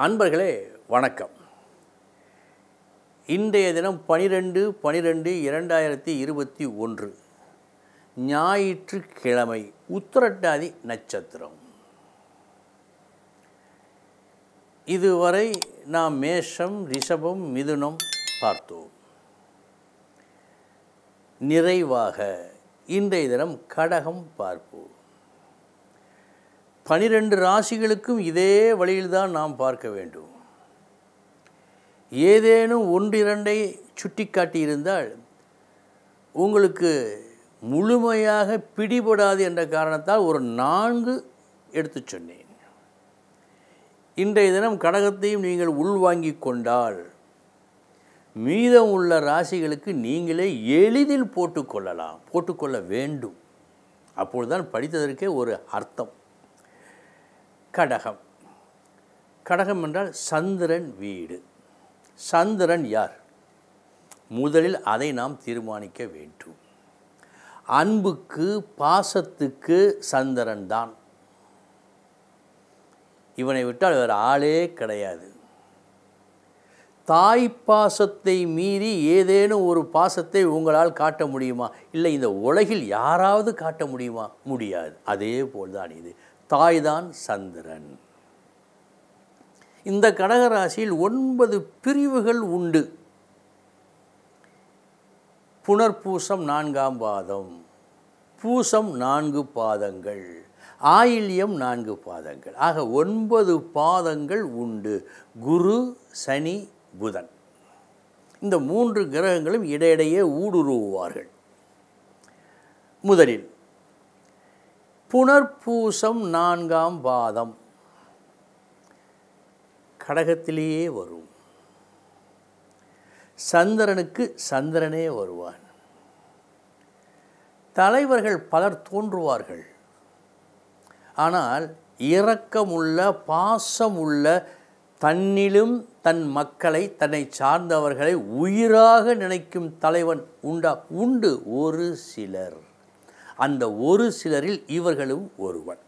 அன்பர்களே வணக்கம். இன்றைய தினம் பனிரெண்டு பனிரெண்டு இரண்டாயிரத்தி இருபத்தி ஒன்று ஞாயிற்றுக்கிழமை உத்திரட்டாதி நட்சத்திரம். இதுவரை நாம் மேஷம் ரிஷபம் மிதுனம் பார்த்தோம். நிறைவாக இன்றைய தினம் கடகம் பார்ப்போம். பனிரெண்டு ராசிகளுக்கும் இதே வழியில்தான் நாம் பார்க்க வேண்டும். ஏதேனும் ஒன்றிரண்டை சுட்டி காட்டியிருந்தால் உங்களுக்கு முழுமையாக பிடிபடாது என்ற காரணத்தால் ஒரு நான்கு எடுத்துச் சொன்னேன். இன்றைய தினம் கடகத்தையும் நீங்கள் உள்வாங்கிக் கொண்டால் மீதம் உள்ள ராசிகளுக்கு நீங்களே எளிதில் போட்டுக்கொள்ளலாம் போட்டுக்கொள்ள வேண்டும். அப்பொழுதுதான் படித்ததற்கே ஒரு அர்த்தம். கடகம். கடகம் என்றால் சந்திரன் வீடு. சந்திரன் யார்? முதலில் அதை நாம் தீர்மானிக்க வேண்டும். அன்புக்கு பாசத்துக்கு சந்திரன் தான். இவனை விட்டால் வேறு ஆளே கிடையாது. தாய் பாசத்தை மீறி ஏதேனும் ஒரு பாசத்தை உங்களால் காட்ட முடியுமா? இல்லை இந்த உலகில் யாராவது காட்ட முடியுமா? முடியாது. அதே போல்தான் இது. தாய்தான் சந்திரன். இந்த கடகராசியில் ஒன்பது பிரிவுகள் உண்டு. புனர்பூசம் நான்காம் பாதம் பூசம் நான்கு பாதங்கள் ஆயில்யம் நான்கு பாதங்கள். ஆக ஒன்பது பாதங்கள் உண்டு. குரு சனி புதன். இந்த மூன்று கிரகங்களும் இடையிடையே ஊடுருவுவார்கள். முதலில் புனர்பூசம் நான்காம் பாதம் கடகத்திலேயே வரும். சந்திரனுக்கு சந்திரனே வருவான். தலைவர்கள் பலர் தோன்றுவார்கள். ஆனால் இரக்கமுள்ள பாசமுள்ள தன்னிலும் தன் மக்களை தன்னை சார்ந்தவர்களை உயிராக நினைக்கும் தலைவன் உண்டா? உண்டு ஒரு சிலர். அந்த ஒரு சிலரில் இவர்களும் ஒருவன்.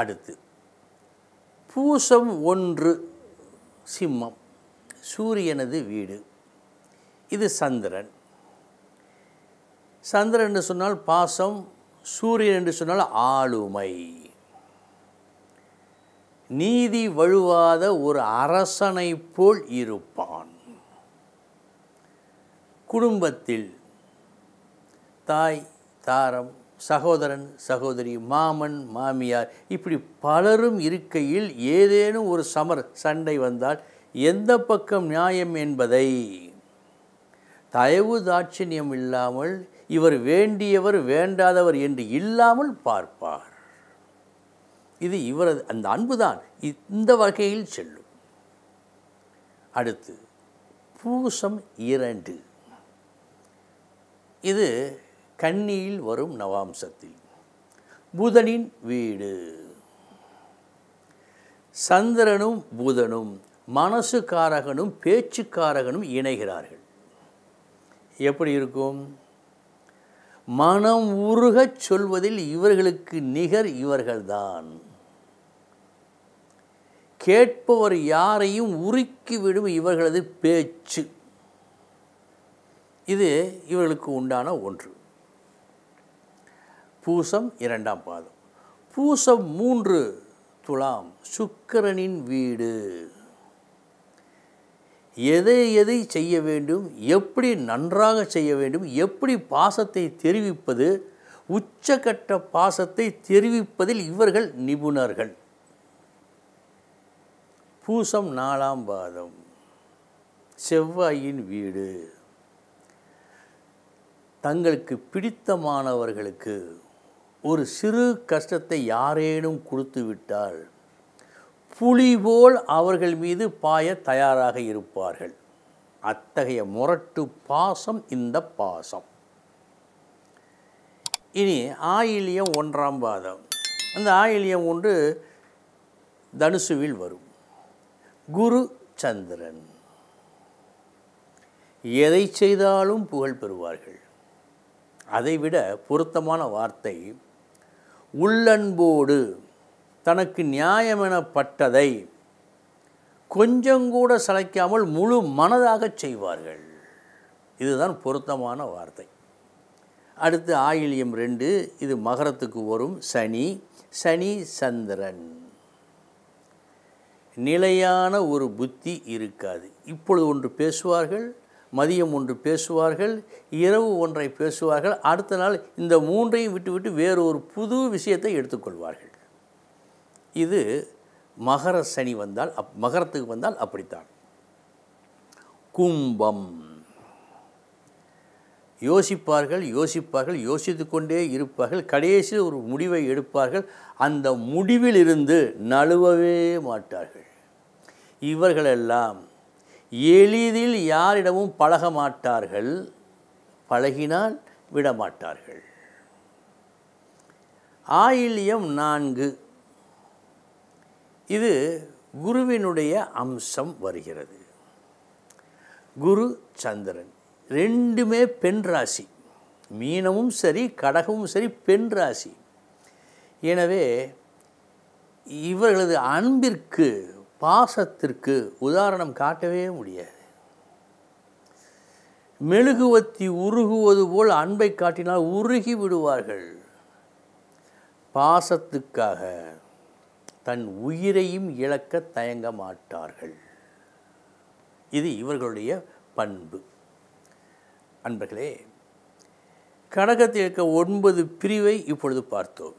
அடுத்து பூசம் ஒன்று சிம்மம் சூரியனது வீடு இது சந்திரன். சந்திரன் என்று சொன்னால் பாசம் சூரியன் என்று சொன்னால் ஆளுமை. நீதி வழுவாத ஒரு அரசனை போல் இருப்பான். குடும்பத்தில் தாய் தாரம் சகோதரன் சகோதரி மாமன் மாமியார் இப்படி பலரும் இருக்கையில் ஏதேனும் ஒரு சமர் சண்டை வந்தால் எந்த பக்கம் நியாயம் என்பதை? தயவு தாட்சிணியம் இல்லாமல் இவர் வேண்டியவர் வேண்டாதவர் என்று இல்லாமல் பார்ப்பார். இது இவரது அந்த அன்புதான் இந்த வகையில் செல்லும். அடுத்து பூசம் இரண்டு. இது கன்னியில் வரும் நவாம்சத்தில். புதனின் வீடு. சந்திரனும் புதனும் மனசுக்காரகனும் பேச்சுக்காரகனும் இணைகிறார்கள். எப்படி இருக்கும்? மனம் உருகச் சொல்வதில் இவர்களுக்கு நிகர் இவர்கள்தான். கேட்பவர் யாரையும் உருக்கிவிடும் இவர்களது பேச்சு. இது இவர்களுக்கு உண்டான ஒன்று. பூசம் இரண்டாம் பாதம். பூசம் மூன்று துலாம் சுக்கரனின் வீடு. எதை எதை செய்ய வேண்டும் எப்படி நன்றாக செய்ய வேண்டும் எப்படி பாசத்தை தெரிவிப்பது உச்சகட்ட பாசத்தை தெரிவிப்பதில் இவர்கள் நிபுணர்கள். பூசம் நாலாம் பாதம் செவ்வாயின் வீடு. தங்களுக்கு பிடித்தமானவர்களுக்கு ஒரு சிறு கஷ்டத்தை யாரேனும் கொடுத்து விட்டால் புலி போல் அவர்கள் மீது பாய தயாராக இருப்பார்கள். அத்தகைய முரட்டு பாசம் இந்த பாசம். இனி ஆயிலியம் ஒன்றாம் பாதம். அந்த ஆயிலியம் ஒன்று தனுசுவில் வரும். குரு சந்திரன். எதை செய்தாலும் புகழ் பெறுவார்கள். அதைவிட பொருத்தமான வார்த்தை உள்ளன்போடு தனக்கு நியாயமெனப்பட்டதை கொஞ்சங்கூட சளைக்காமல் முழு மனதாகச் செய்வார்கள். இதுதான் பொருத்தமான வார்த்தை. அடுத்து ஆயில்யம் ரெண்டு இது மகரத்துக்கு வரும் சனி சனி சந்திரன். நிலையான ஒரு புத்தி இருக்காது. இப்பொழுது ஒன்று பேசுவார்கள் மதியம் ஒன்று பேசுவார்கள் இரவு ஒன்றை பேசுவார்கள். அடுத்த நாள் இந்த மூன்றையும் விட்டுவிட்டு வேறு ஒரு புது விஷயத்தை எடுத்துக்கொள்வார்கள். இது மகர சனி வந்தால் அப் மகரத்துக்கு வந்தால் அப்படித்தான். கும்பம். யோசிப்பார்கள் யோசிப்பார்கள் யோசித்து கொண்டே இருப்பார்கள். கடைசியில் ஒரு முடிவை எடுப்பார்கள். அந்த முடிவிலிருந்து நழுவவே மாட்டார்கள். இவர்களெல்லாம் எளிதில் யாரிடமும் பழக மாட்டார்கள் பழகினால் விடமாட்டார்கள். ஆயில்யம் நான்கு. இது குருவினுடைய அம்சம் வருகிறது. குரு சந்திரன் ரெண்டுமே பெண் ராசி. மீனமும் சரி கடகமும் சரி பெண் ராசி. எனவே இவர்களது அன்பிற்கு பாசத்திற்கு உதாரணம் காட்டவே முடியாது. மெழுகுவத்தி உருகுவது போல் அன்பை காட்டினால் உருகி விடுவார்கள். பாசத்துக்காக தன் உயிரையும் இழக்க தயங்க மாட்டார்கள். இது இவர்களுடைய பண்பு. அன்பர்களே கடகத்தில் இருக்க ஒன்பது பிரிவை இப்பொழுது பார்த்தோம்.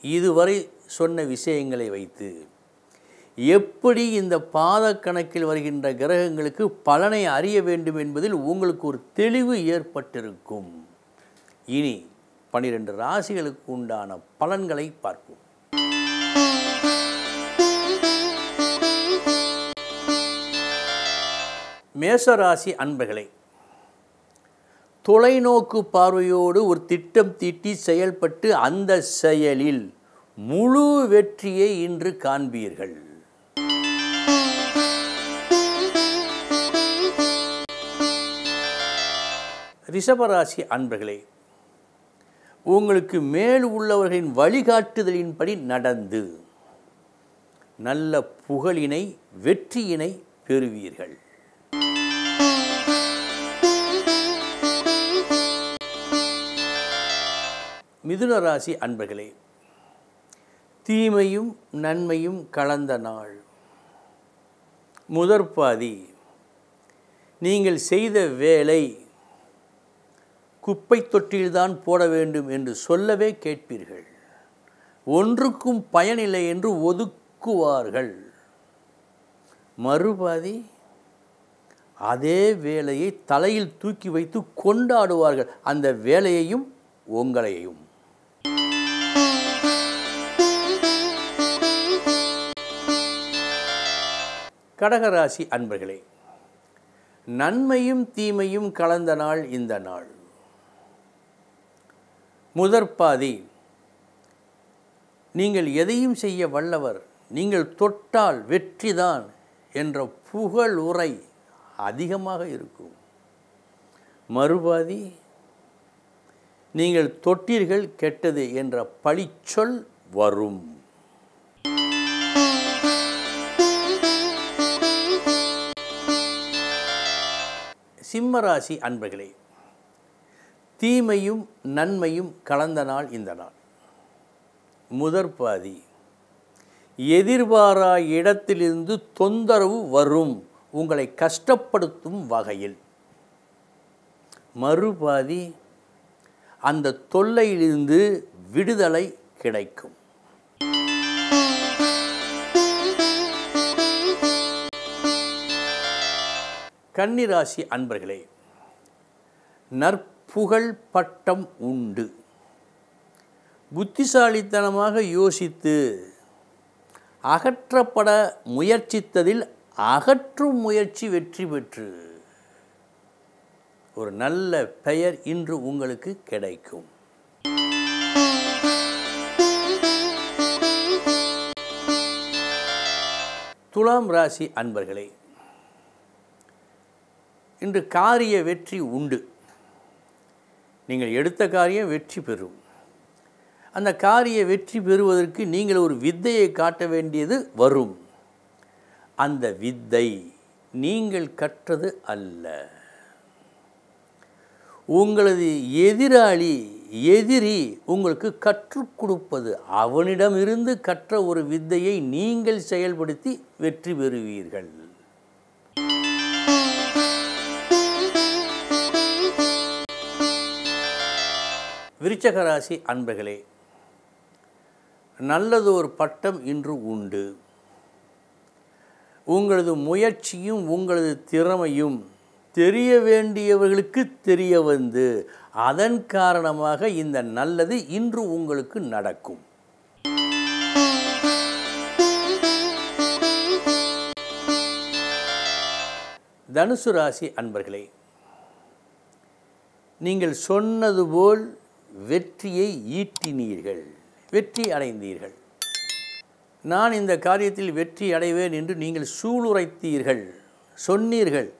இதுவரை சொன்ன விஷயங்களை வைத்து எப்படி இந்த பாத கணக்கில் வருகின்ற கிரகங்களுக்கு பலனை அறிய வேண்டும் என்பதில் உங்களுக்கு ஒரு தெளிவு ஏற்பட்டிருக்கும். இனி பனிரெண்டு ராசிகளுக்கு உண்டான பலன்களை பார்ப்போம். மேசராசி அன்பர்களே தொலைநோக்கு பார்வையோடு ஒரு திட்டம் தீட்டி செயல்பட்டு அந்த செயலில் முழு வெற்றியை இன்று காண்பீர்கள். ரிஷபராசி அன்பர்களே உங்களுக்கு மேல் உள்ளவர்களின் வழிகாட்டுதலின்படி நடந்து நல்ல புகழினை வெற்றியினை பெறுவீர்கள். மிதுன ராசி அன்பர்களே தீமையும் நன்மையும் கலந்த நாள். முதற்பாதி நீங்கள் செய்த வேலை குப்பை தொட்டில்தான் போட வேண்டும் என்று சொல்லவே கேட்பீர்கள். ஒன்றுக்கும் பயனில்லை என்று ஒதுக்குவார்கள். மறுபாதி அதே வேலையை தலையில் தூக்கி வைத்து கொண்டாடுவார்கள். அந்த வேலையையும் உங்களையும். கடகராசி அன்பர்களே நன்மையும் தீமையும் கலந்த நாள் இந்த நாள். முதற்பாதி. நீங்கள் எதையும் செய்ய வல்லவர் நீங்கள் தொட்டால் வெற்றிதான் என்ற புகழ் உரை அதிகமாக இருக்கும். மறுபாதி நீங்கள் தொட்டீர்கள் கெட்டது என்ற பழிச்சொல் வரும். சிம்மராசி அன்பர்களே தீமையும் நன்மையும் கலந்த நாள் இந்த நாள். முதற்பாதி எதிர்பாரா இடத்திலிருந்து தொந்தரவு வரும். உங்களை கஷ்டப்படுத்தும் வகையில். மறுபாதி அந்த தொல்லையிலிருந்து விடுதலை கிடைக்கும். கன்னிராசி அன்பர்களே புகழ் பட்டம் உண்டு. புத்திசாலித்தனமாக யோசித்து அகற்றப்பட முயற்சித்ததில் அகற்றும் முயற்சி வெற்றி பெற்று ஒரு நல்ல பெயர் இன்று உங்களுக்கு கிடைக்கும். துலாம் ராசி அன்பர்களே இன்று காரிய வெற்றி உண்டு. நீங்கள் எடுத்த காரியம் வெற்றி பெறும். அந்த காரிய வெற்றி பெறுவதற்கு நீங்கள் ஒரு வித்தையை காட்ட வேண்டியது வரும். அந்த வித்தை நீங்கள் கற்றது அல்ல. உங்களது எதிராளி எதிரி உங்களுக்கு கற்றுக் கொடுப்பது. அவனிடமிருந்து கற்ற ஒரு வித்தையை நீங்கள் செயல்படுத்தி வெற்றி பெறுவீர்கள். விருச்சக ராசி அன்பர்களே ஒரு பட்டம் இன்று உண்டு. உங்களது முயற்சியும் உங்களது திறமையும் தெரிய வேண்டியவர்களுக்கு தெரிய வந்து அதன் காரணமாக இந்த நல்லது இன்று உங்களுக்கு நடக்கும். தனுசு ராசி அன்பர்களே நீங்கள் சொன்னது போல் வெற்றியை ஈட்டினீர்கள். வெற்றி அடைந்தீர்கள். நான் இந்த காரியத்தில் வெற்றி அடைவேன் என்று நீங்கள் சூளுரைத்தீர்கள். சொன்னீர்கள்.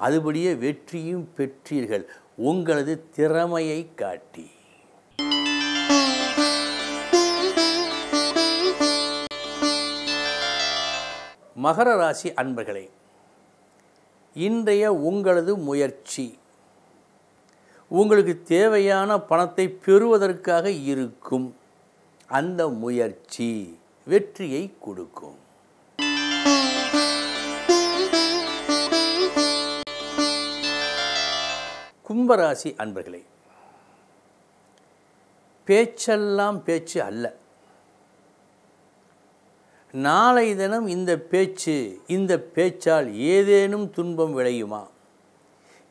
அதுபடியே வெற்றியும் பெற்றீர்கள். உங்களது திறமையை காட்டி. மகர ராசி அன்பர்களே இன்றைய உங்களது முயற்சி உங்களுக்கு தேவையான பணத்தை பெறுவதற்காக இருக்கும் அந்த முயற்சி வெற்றியை கொடுக்கும். கும்பராசி அன்பர்களே பேச்செல்லாம் பேச்சு அல்ல. நாளை தினம் இந்த பேச்சு இந்த பேச்சால் ஏதேனும் துன்பம் விளையுமா?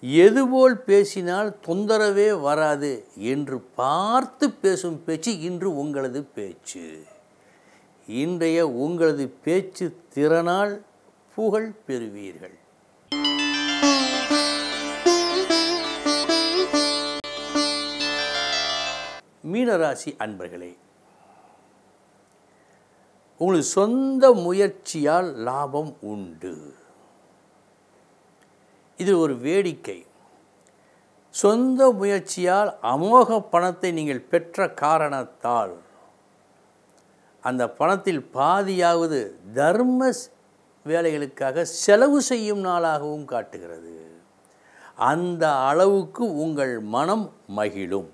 எதுபோல் பேசினால் தொந்தரவே வராது என்று பார்த்து பேசும் பேச்சு இன்று உங்களது பேச்சு. இன்றைய உங்களது பேச்சு திறனால் புகழ் பெறுவீர்கள். மீனராசி அன்பர்களே உங்களுக்கு சொந்த முயற்சியால் லாபம் உண்டு. இது ஒரு வேடிக்கை. சொந்த முயற்சியால் அமோக பணத்தை நீங்கள் பெற்ற காரணத்தால் அந்த பணத்தில் பாதியாவது தர்ம வேலைகளுக்காக செலவு செய்யும் நாளாகவும் காட்டுகிறது. அந்த அளவுக்கு உங்கள் மனம் மகிழும்.